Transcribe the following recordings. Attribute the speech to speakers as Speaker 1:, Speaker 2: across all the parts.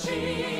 Speaker 1: Chief.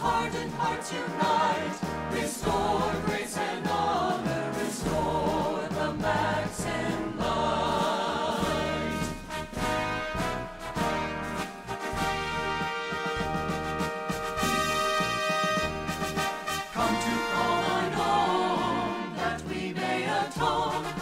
Speaker 1: hardened hearts unite. Restore grace and honor, restore the max and light. Come to call thine own, that we may atone.